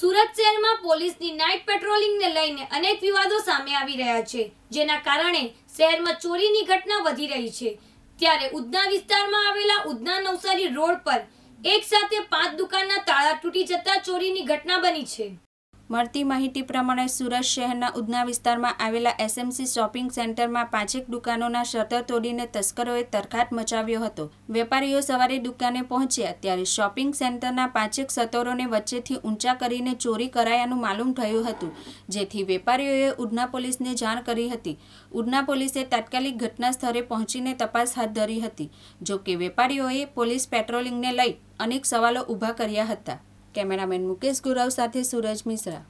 સુરત શહેરમાં પોલીસની નાઇટ પેટ્રોલિંગને લઈને અનેક વિવાદો સામે આવી રહ્યા છે, જેના કારણે શહેરમાં ચોરીની ઘટના વધી રહી છે. ત્યારે ઉધના વિસ્તારમાં આવેલા ઉધના નવસારી રોડ પર એક સાથે પાંચ દુકાનના તાળા તૂટી જતા ચોરીની ઘટના બની છે. મળતી માહિતી પ્રમાણે સુરત શહેરના ઉધના વિસ્તારમાં આવેલા એસએમસી શોપિંગ સેન્ટરમાં પાંચેક દુકાનોના શટર તોડીને તસ્કરોએ તરખાટ મચાવ્યો હતો. વેપારીઓ સવારે દુકાને પહોંચ્યા ત્યારે શોપિંગ સેન્ટરના પાંચેક સતરોને વચ્ચેથી ઊંચા કરીને ચોરી કરાયાનું માલુમ થયું હતું, જેથી વેપારીઓએ ઉધના પોલીસને જાણ કરી હતી. ઉધના પોલીસે તાત્કાલિક ઘટના સ્થળે પહોંચીને તપાસ હાથ ધરી હતી, જોકે વેપારીઓએ પોલીસ પેટ્રોલિંગને લઈ અનેક સવાલો ઊભા કર્યા હતા. કેમેરામેન મુકેશ ગુરાવ સાથે સૂરજ મિશ્રા